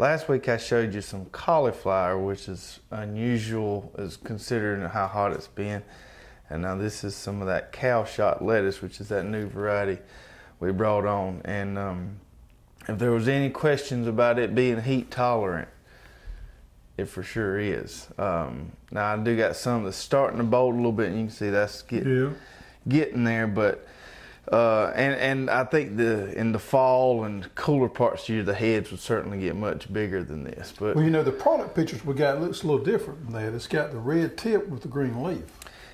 last week I showed you some cauliflower, which is unusual as considering how hot it's been. And now this is some of that cow shot lettuce, which is that new variety we brought on. And um, if there was any questions about it being heat tolerant, it for sure is. Um, now I do got some that's starting to bolt a little bit, and you can see that's getting Yeah. getting there. But uh, and and I think the in the fall and cooler parts of the year, the heads would certainly get much bigger than this. But Well, you know, the product pictures we got looks a little different than that. It's got the red tip with the green leaf.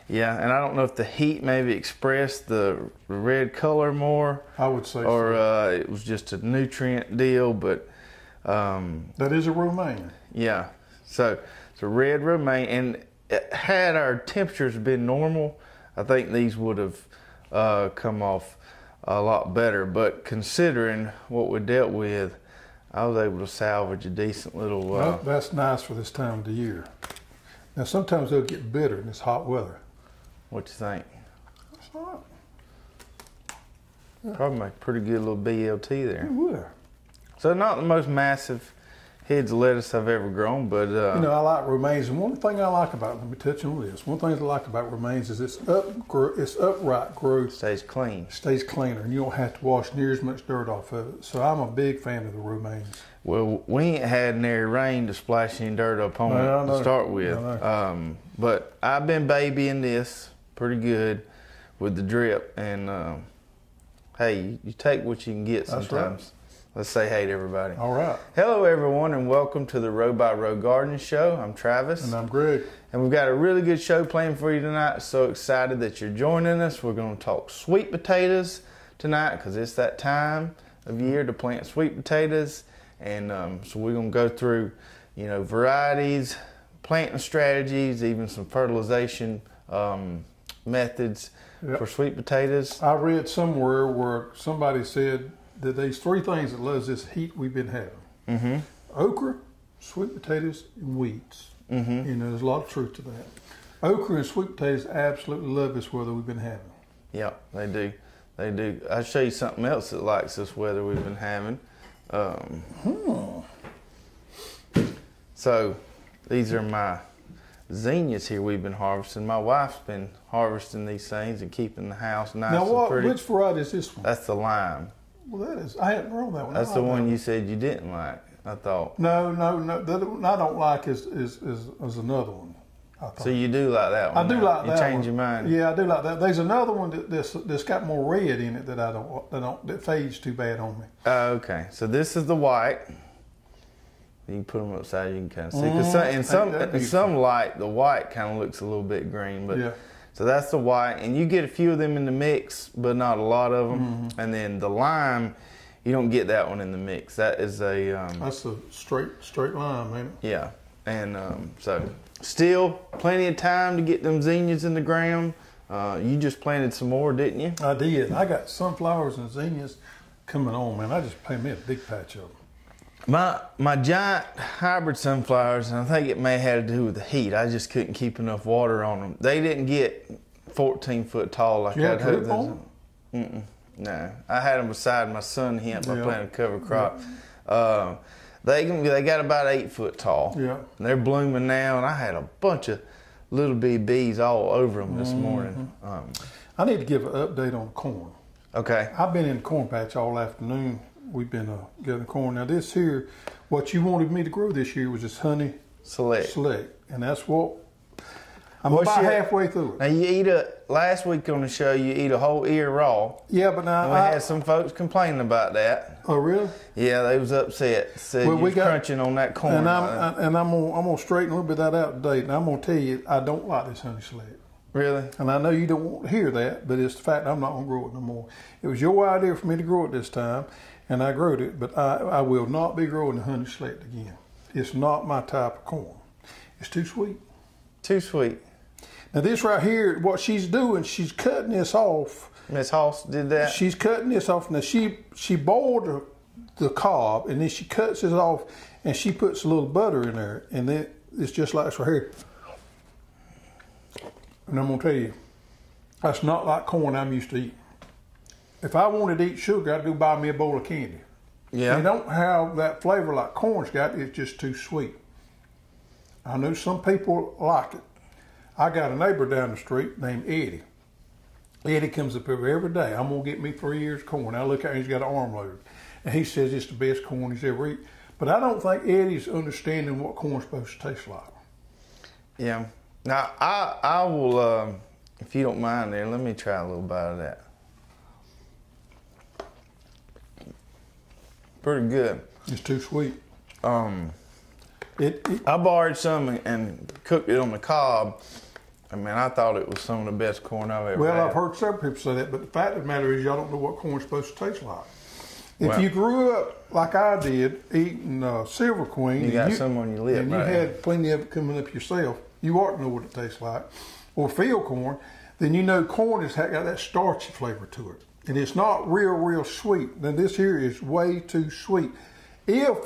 yeah, and I don't know if the heat maybe expressed the red color more, I would say or so. uh, it was just a nutrient deal. But um, that is a romaine. Yeah. So it's a red romaine, and had our temperatures been normal, I think these would have uh, come off a lot better. But considering what we dealt with, I was able to salvage a decent little. Uh, Well, that's nice for this time of the year. Now, sometimes they'll get bitter in this hot weather. what you think? That's all right. Probably make a pretty good little BLT there. would. So not the most massive heads of lettuce I've ever grown, but uh, You know, I like romaines, and one thing I like about let me touch on this. One thing I like about romaines is it's up, it's upright growth, stays clean. stays cleaner, and you don't have to wash near as much dirt off of it. So I'm a big fan of the romaines. Well, we ain't had nary rain to splash any dirt up on No, it to start with. Um, but I've been babying this pretty good with the drip, and um, hey, you, take what you can get sometimes. Let's say hey to everybody. All right, Hello, everyone, and welcome to the Row by Row Garden Show. I'm Travis, and I'm Greg. and we've got a really good show planned for you tonight. So excited that you're joining us. We're going to talk sweet potatoes tonight because it's that time of year to plant sweet potatoes. And um, so we're going to go through, you know, varieties, planting strategies, even some fertilization um, methods Yep. for sweet potatoes. I read somewhere where somebody said that there's three things that loves this heat we've been having: Mm-hmm. okra, sweet potatoes, and weeds. Mm-hmm. You know, there's a lot of truth to that. Okra and sweet potatoes absolutely love this weather we've been having. Yeah, they do. They do. I'll show you something else that likes this weather we've been having. Um, So these are my zinnias here we've been harvesting. My wife's been harvesting these things and keeping the house nice now, and what? pretty. Which variety is this one? That's the lime. Well, that is. I hadn't grown that one. That's the one that you said you didn't like. I thought. No, no, no. The one I don't like is is is, is another one. I. So you do like that one? I do now. like you that. You change one. your mind. Yeah, I do like that. There's another one that that's, that's got more red in it that I don't that don't that fades too bad on me. Oh, okay. So this is the white. You can put them upside. You can kind of see. 'Cause some, mm-hmm. in some in some light, the white kind of looks a little bit green. But Yeah. So that's the white, and you get a few of them in the mix, but not a lot of them. Mm-hmm. And then the lime, you don't get that one in the mix. That is a um, That's a straight straight line, man. yeah. And um, so still plenty of time to get them zinnias in the ground. Uh, you just planted some more, didn't you? I did. I got sunflowers and zinnias coming on, man. I just planted me a big patch of them. My my giant hybrid sunflowers, and I think it may have had to do with the heat. I just couldn't keep enough water on them. They didn't get 14 foot tall like I'd hoped. Mm-mm, no, I had them beside my sun hemp. I Yeah. planted a cover crop. Uh, they can- they got about eight foot tall. Yeah. And they're blooming now, and I had a bunch of little bitty bees all over them this morning. Mm-hmm. Um, I need to give an update on corn. okay, I've been in the corn patch all afternoon. We've been uh, gathering corn. Now this here, what you wanted me to grow this year was this honey select. select, and that's what I'm What's about your- halfway through it. Now you eat a last week on the show. You eat a whole ear raw. Yeah, but now we I, had some folks complaining about that. oh really? Yeah, they was upset. Said Well, we got- crunching on that corn. And I'm Uh, and I'm gonna I'm gonna straighten a little bit of that out today. And I'm gonna tell you, I don't like this honey select. really? And I know you don't want to hear that, but it's the fact I'm not gonna grow it no more. It was your idea for me to grow it this time, and I grew it, but I, I will not be growing the honey select again. It's not my type of corn. It's too sweet. Too sweet. Now this right here, what she's doing, she's cutting this off. Miss Hoss did that. She's cutting this off. Now she she boiled the, the cob, and then she cuts it off, and she puts a little butter in there, and then it's just like this right here. And I'm gonna tell you, that's not like corn I'm used to eating. If I wanted to eat sugar, I'd go buy me a bowl of candy. Yeah. They don't have that flavor like corn's got. It's just too sweet. I know some people like it. I got a neighbor down the street named Eddie. Eddie comes up here every day. I'm gonna get me three ears of corn. I look at him, he's got an arm load. And he says it's the best corn he's ever eaten. But I don't think Eddie's understanding what corn's supposed to taste like. Yeah. Now I I will um, if you don't mind there, let me try a little bite of that. Pretty good. It's too sweet. Um, It, it I borrowed some and- and cooked it on the cob. I mean, I thought it was some of the best corn I've ever well, had. I've heard several people say that, but the fact of the matter is, y'all don't know what corn's supposed to taste like. If Well- you grew up like I did, eating uh, Silver Queen, You got some on your lip and right you now. had plenty of it coming up yourself, you ought to know what it tastes like, or field corn, then you know corn has got that starchy flavor to it, and it's not real, real sweet. Now this here is way too sweet. If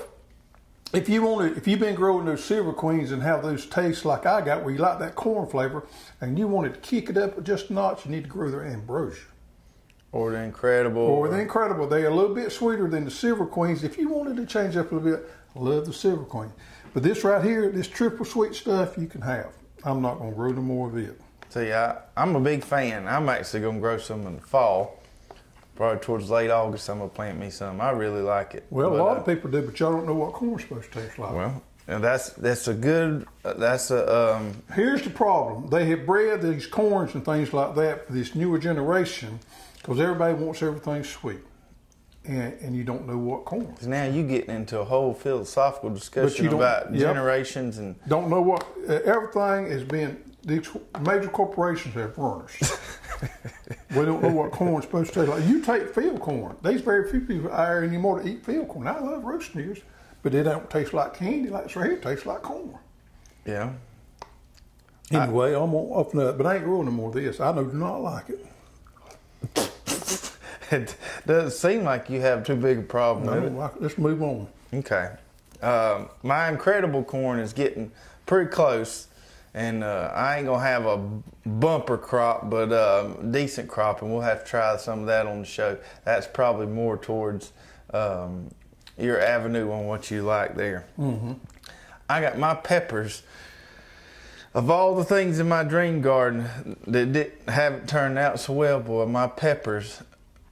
if you want to, if you've been growing those silver queens and have those tastes like I got, where you like that corn flavor, and you wanted to kick it up just a notch, you need to grow their ambrosia. or the incredible. Or the incredible, they're a little bit sweeter than the silver queens. If you wanted to change up a little bit, I love the silver queen. But this right here, this triple sweet stuff, you can have. I'm not going to grow no more of it. See, I, I'm a big fan. I'm actually gonna grow some in the fall. Probably towards late August, I'm gonna plant me some. I really like it. Well, But, a lot uh, of people do, but y'all don't know what corn's supposed to taste like. Well, and that's that's a good. uh, That's a um, Here's the problem. They have bred these corns and things like that for this newer generation because everybody wants everything sweet. And, and you don't know what corn. now you getting into a whole philosophical discussion about yep. generations and Don't know what, uh, everything has been, these major corporations have furnished. we don't know what corn's supposed to taste like. You take field corn. There's very few people out there anymore to eat field corn. I love roasting ears, but they don't taste like candy like this right here. It tastes like corn. yeah. Anyway, I'm gonna up and up, but I ain't growing no more of this. I do not like it. It doesn't seem like you have too big a problem I like it. Let's move on. Okay. Um, my incredible corn is getting pretty close, and uh, I ain't gonna have a bumper crop, but um, decent crop, and we'll have to try some of that on the show. That's probably more towards um, your avenue on what you like there. Mm-hmm. I got my peppers. Of all the things in my dream garden that didn't haven't turned out so well, boy, my peppers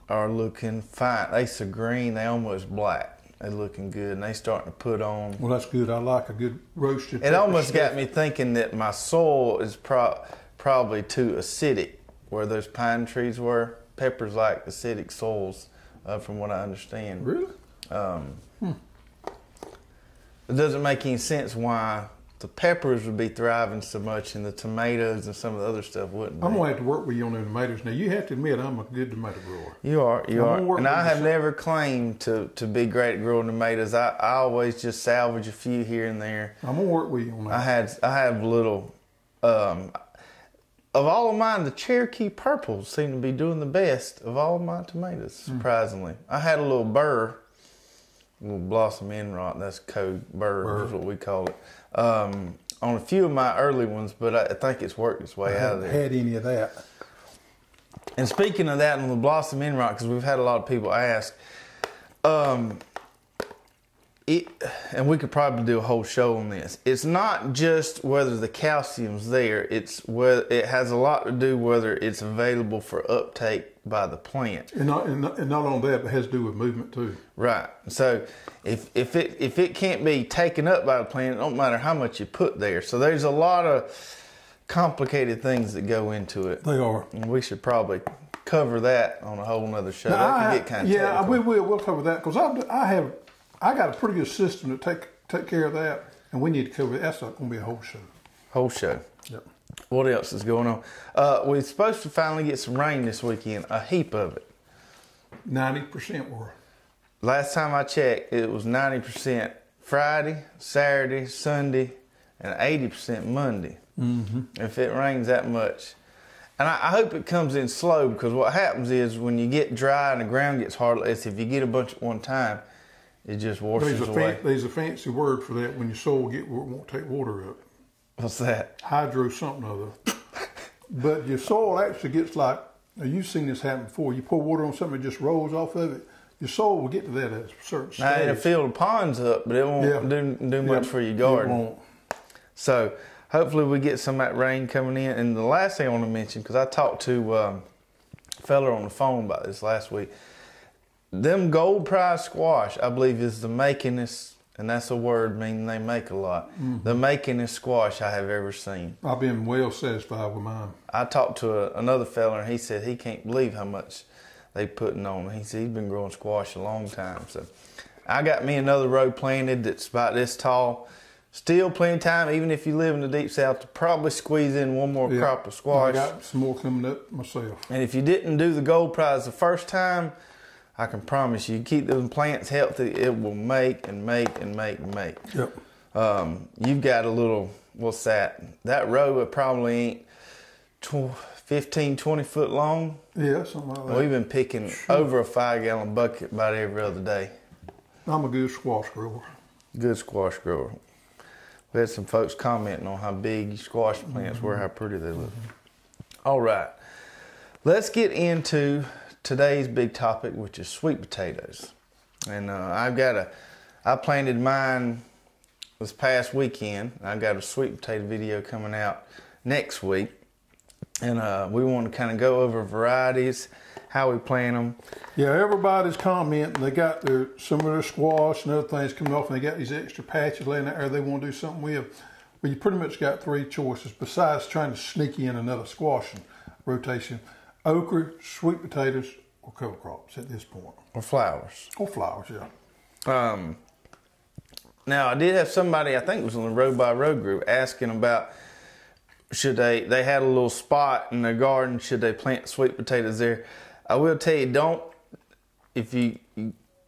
are looking fine. They so green, they almost black. They looking good, and they starting to put on. Well, that's good. I like a good roasted. It almost got me thinking that my soil is pro- probably too acidic, where those pine trees were. Peppers like acidic soils, uh, from what I understand. Really? Um, It doesn't make any sense why the peppers would be thriving so much and the tomatoes and some of the other stuff wouldn't. I'm be. gonna have to work with you on the tomatoes. Now you have to admit I'm a good tomato grower. You are, you I'm are, and I have never claimed to, to be great at growing tomatoes. I, I always just salvage a few here and there. I'm gonna work with you on that. I had I have little, um, of all of mine, the Cherokee purples seem to be doing the best of all of my tomatoes. Hmm. Surprisingly, I had a little burr, little blossom end rot. That's code burr, Burr. is what we call it. Um, on a few of my early ones, but I, think it's worked its way I out of haven't there. had any of that. And speaking of that, on the Blossom End Rot, because we've had a lot of people ask, um, it, and we could probably do a whole show on this. It's not just whether the calcium's there; it's whether it has a lot to do whether it's available for uptake by the plant. And not, and not, and not only that, but it has to do with movement too. Right. So if if it if it can't be taken up by the plant, it don't matter how much you put there. So there's a lot of complicated things that go into it. They are. And we should probably cover that on a whole nother show. Now, I- get kind of yeah, technical. we will. We'll cover that because I, I have I got a pretty good system to take take care of that, and we need to cover. That's not going to be a whole show. Whole show. Yep. What else is going on? Uh, we're supposed to finally get some rain this weekend, a heap of it. Ninety percent were. Last time I checked, it was 90% Friday, Saturday, Sunday, and 80% Monday. Mm-hmm. If it rains that much. And I, I hope it comes in slow because what happens is when you get dry and the ground gets hard, if you get a bunch at one time, it just washes There's a, away. fan, there's a fancy word for that when your soil get won't take water up. What's that? Hydro something other. but your soil actually gets like now you've seen this happen before. You pour water on something, it just rolls off of it. your soil will get to that at a certain Now, it'll fill the ponds up, but it won't Yeah. do, do much Yeah, for your it garden. won't. So hopefully we get some of that rain coming in. And the last thing I want to mention, because I talked to um, a fella on the phone about this last week, them gold prize squash, I believe, is the makingest, and that's a word meaning they make a lot. Mm. The makingest squash I have ever seen. I've been well satisfied with mine. I talked to a, another fella, and he said he can't believe how much they putting on. He said he's been growing squash a long time. So I got me another row planted that's about this tall. Still plenty of time, even if you live in the deep south, to probably squeeze in one more Yeah. crop of squash. I got some more coming up myself. And if you didn't do the gold prize the first time, I can promise you, keep those plants healthy, it will make and make and make and make. Yep. Um, you've got a little, what's that? That row probably ain't tw- 15, 20 foot long. Yeah, something like that. We've been picking over a five gallon bucket about every other day. I'm a good squash grower. Good squash grower. We had some folks commenting on how big squash plants were, how pretty they look. All right, let's get into today's big topic, which is sweet potatoes. And uh, I've got a, I planted mine this past weekend. I've got a sweet potato video coming out next week. And uh, we want to kind of go over varieties, how we plant them. Yeah, everybody's commenting. They got their some of their squash and other things coming off, and they got these extra patches laying out there they want to do something with. Well, you pretty much got three choices besides trying to sneak in another squashing rotation: okra, sweet potatoes, or cover crops at this point, or flowers. or flowers. Yeah. Um, now I did have somebody I think it was on the Row by Row group asking about should they they had a little spot in their garden should they plant sweet potatoes there. I will tell you don't if you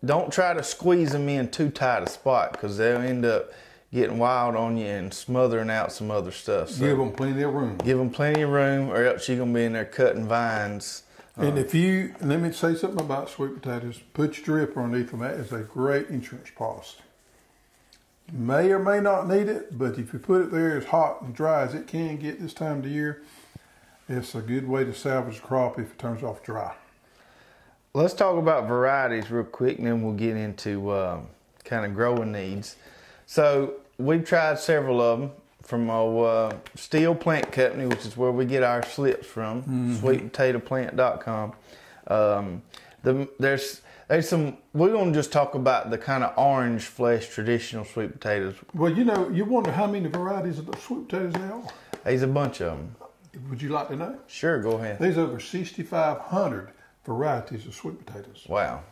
don't try to squeeze them in too tight a spot because they'll end up getting wild on you and smothering out some other stuff. So Give them plenty of room. give them plenty of room or else you're gonna be in there cutting vines. And if you let me say something about sweet potatoes, put your drip underneath them. That is a great insurance policy. You may or may not need it, but if you put it there as hot and dry as it can get this time of the year, it's a good way to salvage the crop if it turns off dry. Let's talk about varieties real quick, and then we'll get into um, kind of growing needs. So we've tried several of them from our uh, Steele Plant Company, which is where we get our slips from, sweetpotatoplant.com. Um, the, there's there's some. We're gonna just talk about the kind of orange flesh traditional sweet potatoes. Well, you know, you wonder how many varieties of the sweet potatoes there are. There's a bunch of them. Would you like to know? Sure, go ahead. There's over 6,500 varieties of sweet potatoes. Wow.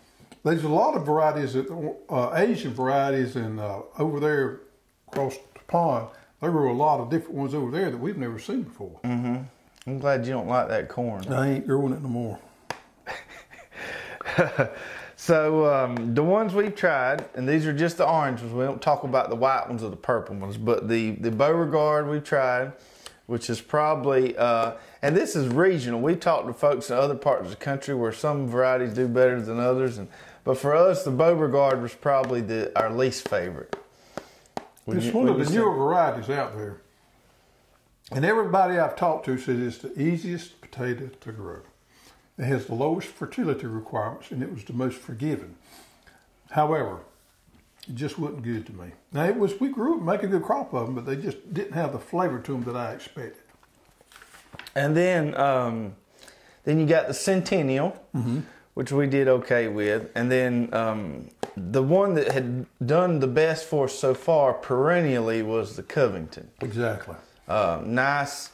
There's a lot of varieties, that, uh, Asian varieties, and uh, over there across the pond, there grow a lot of different ones over there that we've never seen before. Mm-hmm. I'm glad you don't like that corn. I ain't growing it no more. So um, the ones we've tried, and these are just the orange ones. We don't talk about the white ones or the purple ones, but the the Beauregard we've tried, which is probably, uh, and this is regional. We've talked to folks in other parts of the country where some varieties do better than others, and but for us, the Beauregard was probably the our least favorite. Would It's you- one of the say- newer varieties out there. And everybody I've talked to says it's the easiest potato to grow. It has the lowest fertility requirements and it was the most forgiving. However, it just wasn't good to me. Now it was we grew make a good crop of them, but they just didn't have the flavor to them that I expected. And then, um, then you got the Centennial, which we did okay with, and then um, the one that had done the best for us so far perennially was the Covington. Exactly. Uh, nice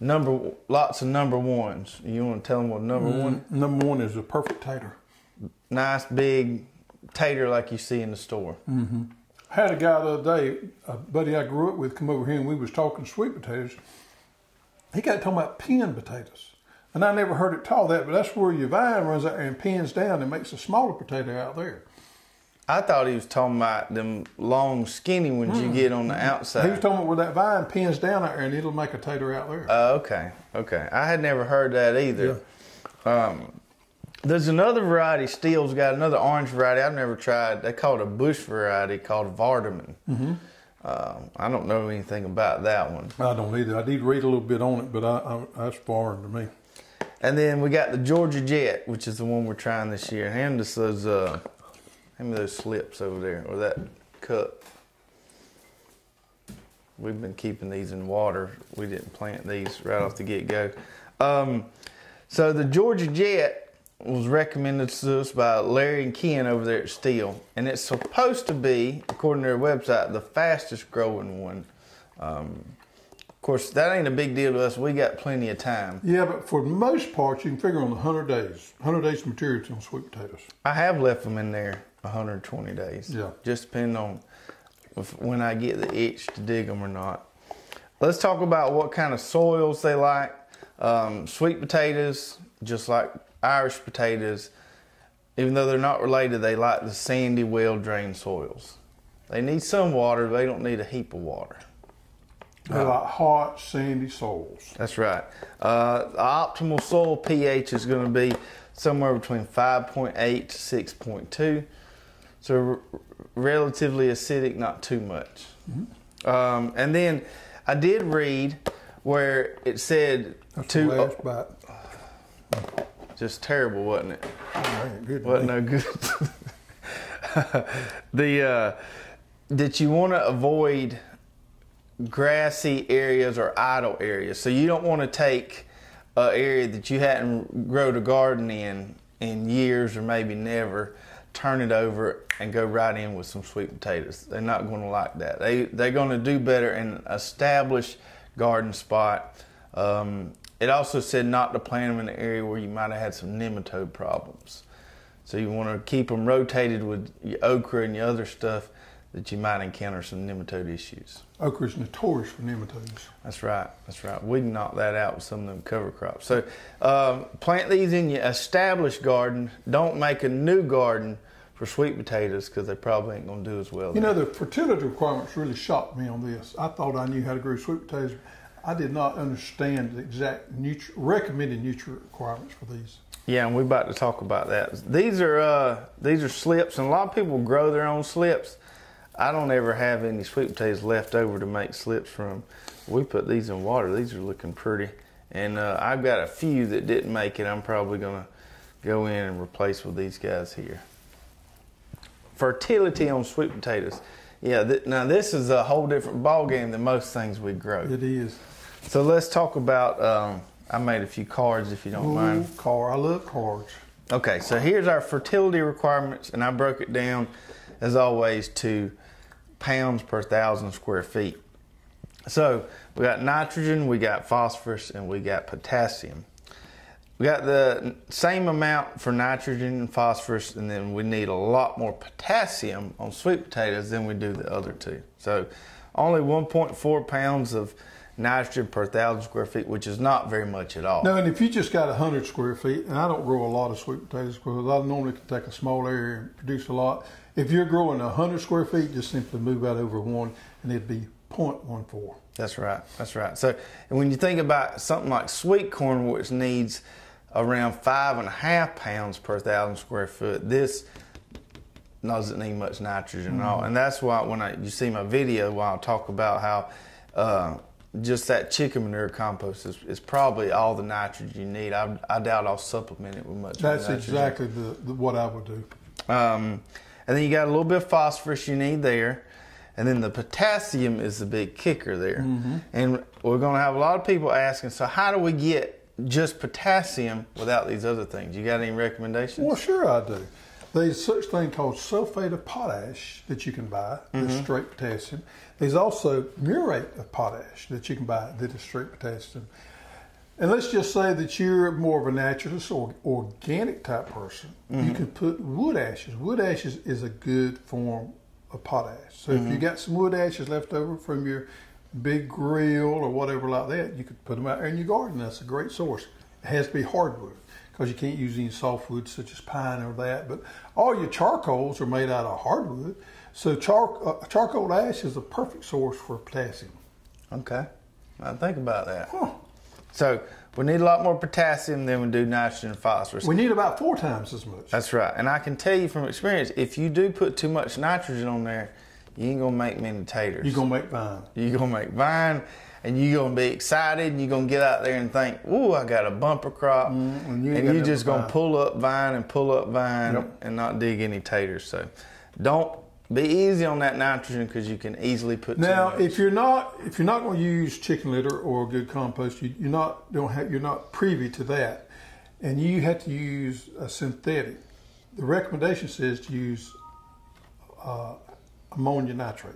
number, lots of number ones. You want to tell them what number one? Number one is a perfect tater. Nice big tater like you see in the store. had a guy the other day, a buddy I grew up with, come over here and we was talking sweet potatoes. He got to talking about pin potatoes. And I never heard it called that, but that's where your vine runs out there and pins down and makes a smaller potato out there. I thought he was talking about them long, skinny ones you get on the outside. He was talking about where that vine pins down out there and it'll make a tater out there. Uh, okay, okay. I had never heard that either. Um, there's another variety. Steele's got another orange variety I've never tried. They call it a bush variety called Vardaman. Mm-hmm. Um, I don't know anything about that one. I don't either. I did read a little bit on it, but I, I, that's foreign to me. And then we got the Georgia Jet, which is the one we're trying this year. Hand us those, uh, hand me those slips over there, or that cup. We've been keeping these in water. We didn't plant these right off the get go. Um, so the Georgia Jet was recommended to us by Larry and Ken over there at Steele, and it's supposed to be, according to their website, the fastest growing one. Um, course, that ain't a big deal to us. We got plenty of time. Yeah, but for the most part, you can figure on the 100 days. 100 days of maturity on sweet potatoes. I have left them in there 120 days. Yeah. Just depending on if, when I get the itch to dig them or not. Let's talk about what kind of soils they like. Um, sweet potatoes, just like Irish potatoes, even though they're not related, they like the sandy, well drained soils. They need some water, they don't need a heap of water. They like hot, sandy soils. That's right. Uh, the optimal soil pH is going to be somewhere between 5.8 to 6.2. So r- relatively acidic, not too much. Um, and then I did read where it said That's to the last bite. just terrible, wasn't it? Oh, good. Wasn't no good. the uh, that you want to avoid grassy areas or idle areas. So you don't want to take an area that you hadn't grown a garden in in years or maybe never, turn it over and go right in with some sweet potatoes. They're not going to like that. They they're going to do better in established garden spot. Um, it also said not to plant them in an area where you might have had some nematode problems. So you want to keep them rotated with your okra and your other stuff that you might encounter some nematode issues. Okra is notorious for nematodes. That's right. That's right. We can knock that out with some of them cover crops. So um, plant these in your established garden. Don't make a new garden for sweet potatoes because they probably ain't going to do as well. You know, the fertility requirements really shocked me on this. I thought I knew how to grow sweet potatoes. I did not understand the exact nutri- recommended nutrient requirements for these. Yeah, and we're about to talk about that. These are uh, these are slips, and a lot of people grow their own slips. I don't ever have any sweet potatoes left over to make slips from. We put these in water. These are looking pretty, and uh, I've got a few that didn't make it. I'm probably gonna go in and replace with these guys here. Fertility on sweet potatoes. Yeah, th- now this is a whole different ball game than most things we grow. It is. So let's talk about. Um, I made a few cards if you don't mind. Ooh, car. I love cards. Okay, so here's our fertility requirements, and I broke it down as always to pounds per thousand square feet. So we got nitrogen, we got phosphorus, and we got potassium. We got the same amount for nitrogen and phosphorus, and then we need a lot more potassium on sweet potatoes than we do the other two. So only 1.4 pounds of nitrogen per thousand square feet, which is not very much at all. No, and if you just got 100 square feet, and I don't grow a lot of sweet potatoes because I normally can take a small area and produce a lot. If you're growing 100 square feet, just simply move out over one, and it'd be 0.14. That's right. That's right. So, and when you think about something like sweet corn, which needs around five and a half pounds per thousand square foot, this doesn't need much nitrogen at all. And that's why when I, you see my video, where I'll talk about how uh, just that chicken manure compost is, is probably all the nitrogen you need. I, I doubt I'll supplement it with much. That's exactly the, the what I would do. Um, and then you got a little bit of phosphorus you need there. And then the potassium is the big kicker there. Mm-hmm. And we're going to have a lot of people asking, so how do we get just potassium without these other things? You got any recommendations? Well, sure I do. There's such thing called sulfate of potash that you can buy that's mm-hmm. straight potassium. There's also muriate of potash that you can buy that is straight potassium. And let's just say that you're more of a naturalist or organic type person. You can put wood ashes. Wood ashes is a good form of potash. So if you got some wood ashes left over from your big grill or whatever like that, you could put them out there in your garden. That's a great source. It has to be hardwood because you can't use any softwood such as pine or that. But all your charcoals are made out of hardwood. So char- uh, charcoal ash is a perfect source for potassium. Okay. I think about that. Huh. So we need a lot more potassium than we do nitrogen and phosphorus. We need about four times as much. That's right. And I can tell you from experience, if you do put too much nitrogen on there, you ain't gonna make many taters. You're gonna make vine. You're gonna make vine, and you're gonna be excited, and you're gonna get out there and think, "Ooh, I got a bumper crop," Mm, and you and you're just gonna pull up vine and pull up vine Yep. and not dig any taters. So, don't be easy on that nitrogen because you can easily put. Now, if you're not if you're not going to use chicken litter or good compost, you, you're not don't have you're not privy to that, and you have to use a synthetic. The recommendation says to use uh, ammonia nitrate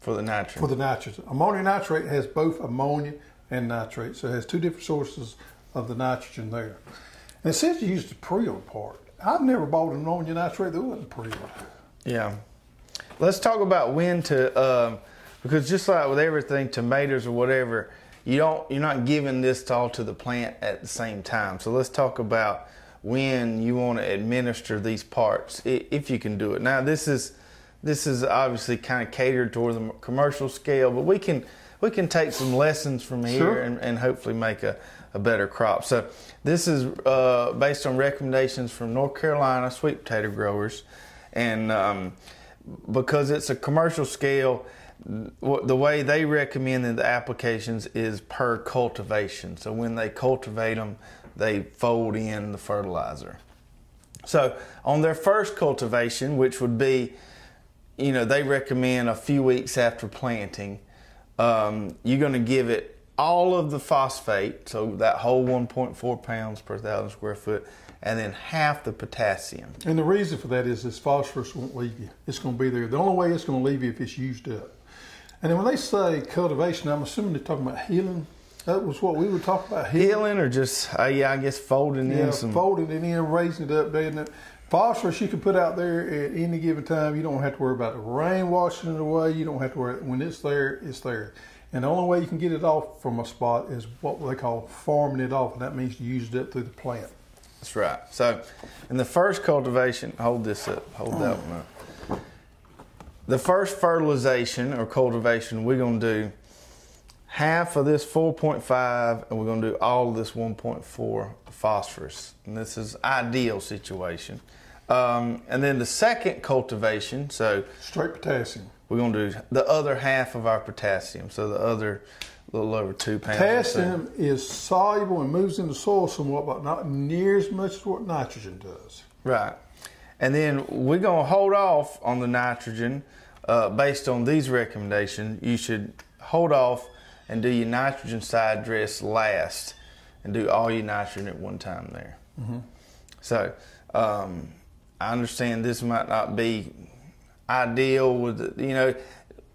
for the nitrogen, for the nitrogen. Ammonia nitrate has both ammonia and nitrate, so it has two different sources of the nitrogen there. And it says you use the prilled part. I've never bought an ammonia nitrate that wasn't prilled. Yeah. Let's talk about when to, um, because just like with everything, tomatoes or whatever, you don't, you're not giving this all to the plant at the same time. So let's talk about when you want to administer these parts, if you can do it. Now this is, this is obviously kind of catered toward the commercial scale, but we can, we can take some lessons from here Sure. and, and hopefully make a, a better crop. So this is uh, based on recommendations from North Carolina sweet potato growers, and um, because it's a commercial scale, the way they recommend the applications is per cultivation. So when they cultivate them, they fold in the fertilizer. So on their first cultivation, which would be, you know, they recommend a few weeks after planting, um, you're going to give it all of the phosphate, so that whole 1.4 pounds per thousand square foot, and then half the potassium. And the reason for that is this phosphorus won't leave you. It's going to be there. The only way it's going to leave you if it's used up. And then when they say cultivation, I'm assuming they're talking about healing. That was what we would talk about healing. Healing or just, uh, yeah, I guess folding Yeah, in some. folding it in, raising it up, doing it. Phosphorus you can put out there at any given time. You don't have to worry about the rain washing it away. You don't have to worry when it's there, it's there. And the only way you can get it off from a spot is what they call farming it off, and that means you use it up through the plant. That's right. So, in the first cultivation, hold this up, hold that one up. The first fertilization or cultivation, we're going to do half of this 4.5 and we're going to do all of this 1.4 phosphorus. And this is ideal situation. Um, and then the second cultivation, so Straight potassium. we're going to do the other half of our potassium. So the other little over two pounds. Potassium is soluble and moves in the soil somewhat, but not near as much as what nitrogen does. Right. And then we're going to hold off on the nitrogen uh, based on these recommendations. You should hold off and do your nitrogen side dress last and do all your nitrogen at one time there. So um, I understand this might not be ideal with, you know,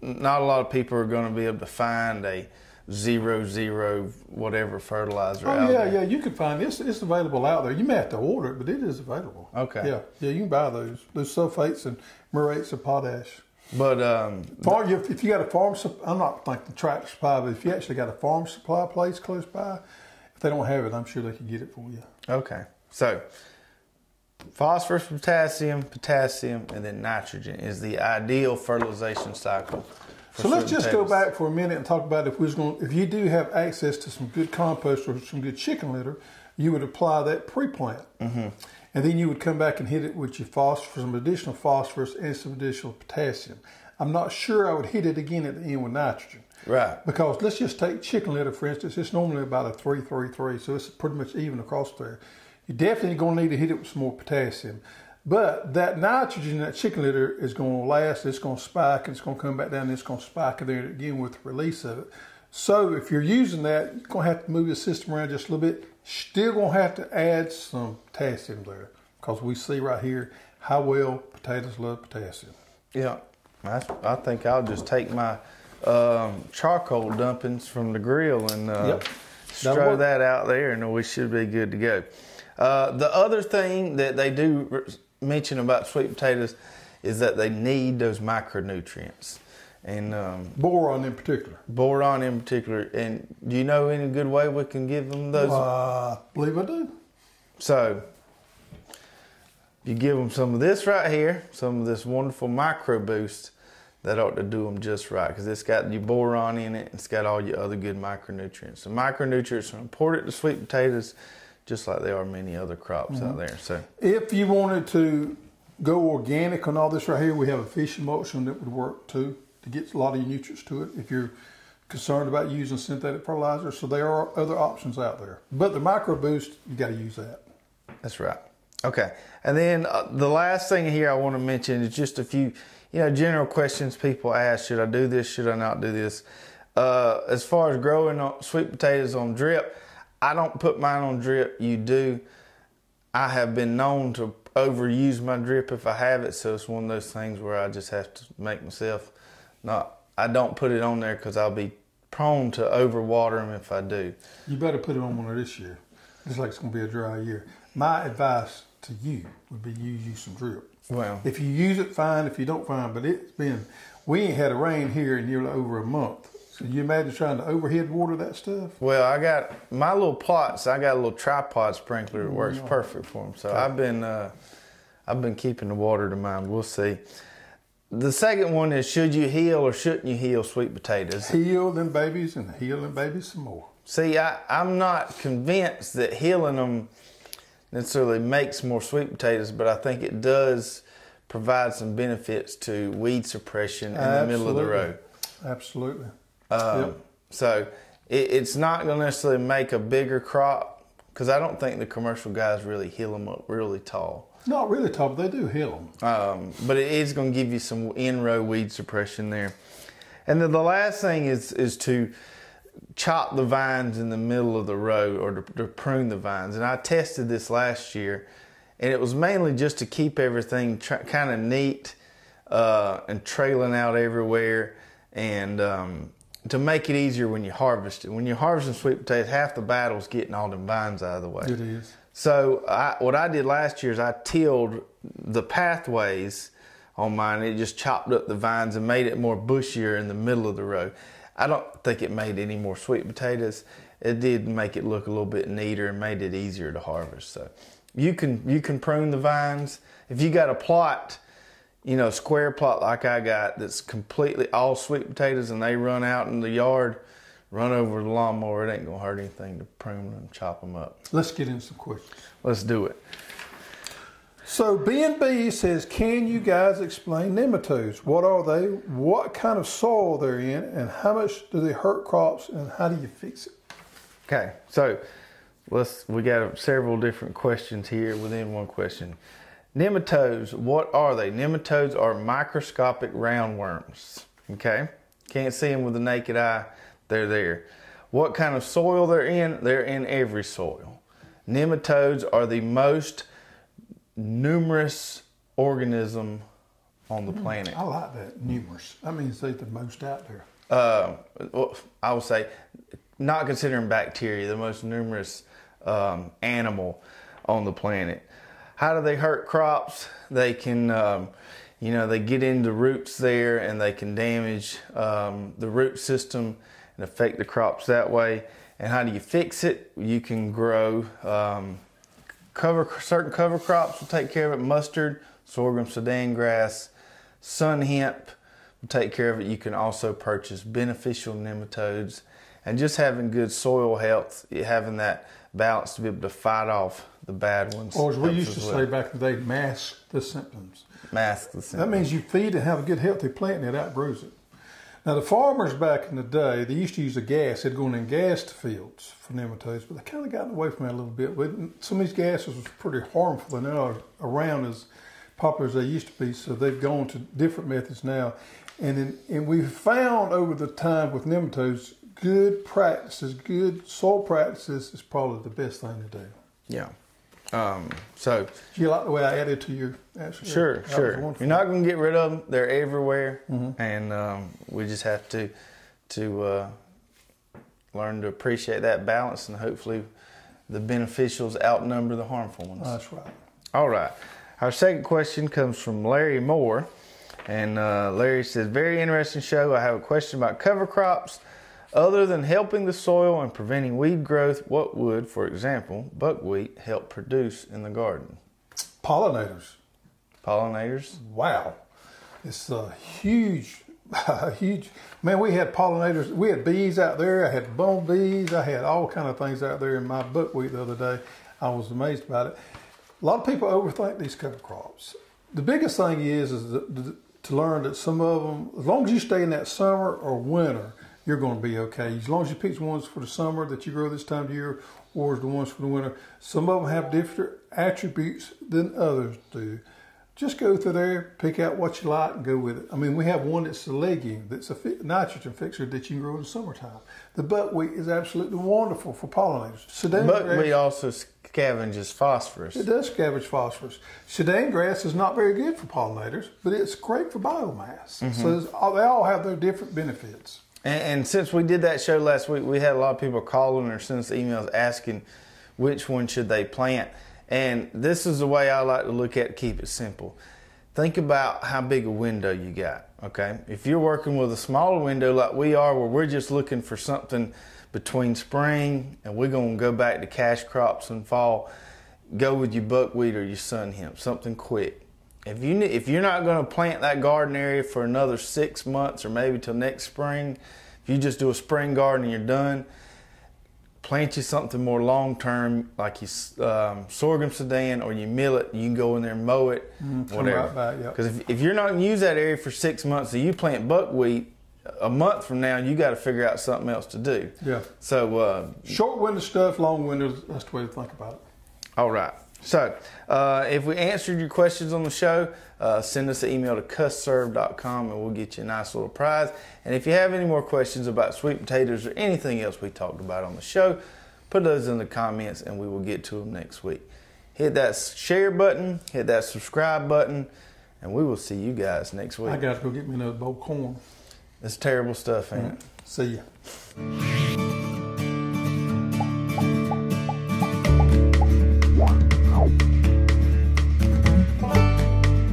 not a lot of people are going to be able to find a zero, zero, whatever fertilizer Oh out yeah, there. yeah. You can find this. It's available out there. You may have to order it, but it is available. Okay. Yeah, yeah. You can buy those. Those sulfates and muriates of potash. But um, Farm, if if you got a farm, I'm not thinking tractor supply, but if you actually got a farm supply place close by, if they don't have it, I'm sure they can get it for you. Okay. So phosphorus, potassium, potassium, and then nitrogen is the ideal fertilization cycle. So let's just go back for a minute and talk about if we was going, if you do have access to some good compost or some good chicken litter, you would apply that pre-plant, mm-hmm. and then you would come back and hit it with your phosphorus, some additional phosphorus and some additional potassium. I'm not sure I would hit it again at the end with nitrogen. Right. Because let's just take chicken litter for instance. It's normally about a three three three, so it's pretty much even across there. You're definitely going to need to hit it with some more potassium. But that nitrogen, that chicken litter, is going to last. It's going to spike, and it's going to come back down. And it's going to spike there again with the release of it. So if you're using that, you're going to have to move the system around just a little bit. Still going to have to add some potassium there because we see right here how well potatoes love potassium. Yeah. I, I think I'll just take my um, charcoal dumpings from the grill and uh, Yep. Work. that out there, and we should be good to go. Uh, the other thing that they do mention about sweet potatoes is that they need those micronutrients. And um, Boron in particular. boron in particular. And do you know any good way we can give them those? Uh, believe I do. So you give them some of this right here, some of this wonderful micro boost. That ought to do them just right because it's got your boron in it. It's got all your other good micronutrients. So micronutrients are important to sweet potatoes, just like they are many other crops out there. So If you wanted to go organic on all this right here, we have a fish emulsion that would work too to get a lot of your nutrients to it. If you're concerned about using synthetic fertilizer, so there are other options out there. But the micro boost, you got to use that. That's right. Okay. And then uh, the last thing here I want to mention is just a few, you know, general questions people ask. Should I do this? Should I not do this? Uh, as far as growing sweet potatoes on drip, I don't put mine on drip. You do. I have been known to overuse my drip if I have it, so it's one of those things where I just have to make myself not. I don't put it on there because I'll be prone to overwater them if I do. You better put it on one of this year. Looks like it's going to be a dry year. My advice to you would be use you some drip. Well, if you use it, fine. If you don't, fine. But it's been we ain't had a rain here in nearly over a month. So you imagine trying to overhead water that stuff? Well, I got my little pots. I got a little tripod sprinkler that works mm-hmm. perfect for them. So okay. I've been uh, I've been keeping the water to mine. We'll see. The second one is should you heal or shouldn't you heal sweet potatoes? Heal them babies and heal them babies some more. See, I, I'm not convinced that healing them necessarily makes more sweet potatoes, but I think it does provide some benefits to weed suppression in Absolutely. the middle of the road. Absolutely. Um, yep. So it, it's not going to necessarily make a bigger crop because I don't think the commercial guys really heal them up really tall. Not really tall, but they do heal them. Um, but it is going to give you some in-row weed suppression there. And then the last thing is is to chop the vines in the middle of the row or to, to prune the vines. And I tested this last year, and it was mainly just to keep everything kind of neat uh, and trailing out everywhere, and um, to make it easier when you harvest it. When you're harvesting sweet potatoes, half the battle is getting all them vines out of the way. It is. So I, what I did last year is I tilled the pathways on mine. It just chopped up the vines and made it more bushier in the middle of the row. I don't think it made any more sweet potatoes. It did make it look a little bit neater and made it easier to harvest. So you can you can prune the vines. If you got a plot, you know, square plot like I got that's completely all sweet potatoes and they run out in the yard, run over the lawnmower. It ain't gonna hurt anything to prune them chop them up. Let's get in some questions. Let's do it. So B&B says, can you guys explain nematodes? What are they? What kind of soil they're in? And how much do they hurt crops? And how do you fix it? Okay, so let's we got several different questions here within one question. Nematodes, what are they? Nematodes are microscopic roundworms. Okay, can't see them with the naked eye. They're there. What kind of soil they're in? They're in every soil. Nematodes are the most numerous organism on the hmm, planet. I like that numerous. That means they're the most out there. Uh, well, I would say, not considering bacteria, the most numerous um, animal on the planet. How do they hurt crops? They can, um, you know, they get into roots there and they can damage um, the root system and affect the crops that way. And how do you fix it? You can grow um, Cover certain cover crops will take care of it. Mustard, sorghum, Sudan grass, sun hemp will take care of it. You can also purchase beneficial nematodes and just having good soil health, having that balance to be able to fight off the bad ones. Or as we used to well. say back in the day, mask the symptoms. Mask the symptoms. That means you feed and have a good healthy plant and it outgrows it. Now, the farmers back in the day, they used to use a gas. They'd go in and gas the fields for nematodes, but they kind of gotten away from that a little bit. But some of these gases was pretty harmful. And they're not around as popular as they used to be, so they've gone to different methods now. And in, and we've found over the time with nematodes, good practices, good soil practices is probably the best thing to do. Yeah. Um, so Do you like the way I added to your answer? Sure, that sure. You're not going to get rid of them. They're everywhere, mm-hmm. and um, we just have to to uh, learn to appreciate that balance, and hopefully, the beneficials outnumber the harmful ones. That's right. All right. Our second question comes from Larry Moore, and uh, Larry says, "Very interesting show. I have a question about cover crops." Other than helping the soil and preventing weed growth, what would, for example, buckwheat help produce in the garden? Pollinators. Pollinators? Wow. It's a huge, huge. Man, we had pollinators. We had bees out there. I had bumblebees. I had all kind of things out there in my buckwheat the other day. I was amazed about it. A lot of people overthink these cover crops. The biggest thing is is to learn that some of them, as long as you stay in that summer or winter, you're going to be okay. As long as you pick the ones for the summer that you grow this time of year, or the ones for the winter. Some of them have different attributes than others do. Just go through there, pick out what you like, and go with it. I mean, we have one that's a legume, that's a nitrogen fixer that you can grow in the summertime. The buckwheat is absolutely wonderful for pollinators. Grass- Buckwheat also scavenges phosphorus. it does scavenge phosphorus. Sudan grass is not very good for pollinators, but it's great for biomass. Mm-hmm. So all- they all have their different benefits. And, and since we did that show last week, we had a lot of people calling or sending us emails asking which one should they plant. And this is the way I like to look at it, keep it simple. Think about how big a window you got, okay? If you're working with a smaller window like we are, where we're just looking for something between spring and we're going to go back to cash crops in fall, go with your buckwheat or your sun hemp, something quick. If you if you're not going to plant that garden area for another six months or maybe till next spring, if you just do a spring garden and you're done, plant you something more long term like you um, sorghum sudan or you millet. You can go in there and mow it, come whatever. right. Because if, if you're not going to use that area for six months, so you plant buckwheat, a month from now you got to figure out something else to do. Yeah. So uh, Short window stuff, long windows, that's the way to think about it. All right. So, uh, if we answered your questions on the show, uh, send us an email to custserve.com and we'll get you a nice little prize. And if you have any more questions about sweet potatoes or anything else we talked about on the show, put those in the comments and we will get to them next week. Hit that share button, hit that subscribe button, and we will see you guys next week. I got to go get me another bowl of corn. It's terrible stuff, ain't it? See ya.